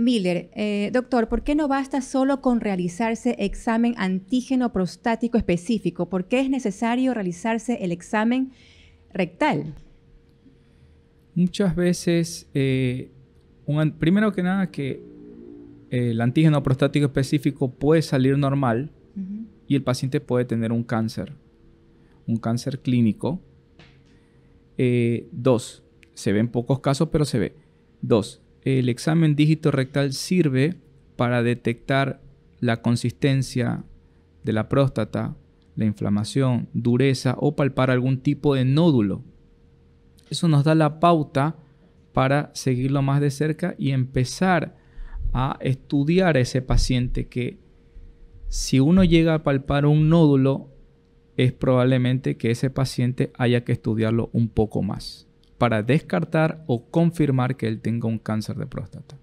Miller, eh, doctor, ¿por qué no basta solo con realizarse examen antígeno prostático específico? ¿Por qué es necesario realizarse el examen rectal? Muchas veces, eh, primero que nada, que el antígeno prostático específico puede salir normal y el paciente puede tener un cáncer, un cáncer clínico. Eh, dos, se ven pocos casos, pero se ve. Dos, el examen dígito rectal sirve para detectar la consistencia de la próstata, la inflamación, dureza o palpar algún tipo de nódulo. Eso nos da la pauta para seguirlo más de cerca y empezar a estudiar a ese paciente que si uno llega a palpar un nódulo, es probablemente que ese paciente haya que estudiarlo un poco más para descartar o confirmar que él tenga un cáncer de próstata.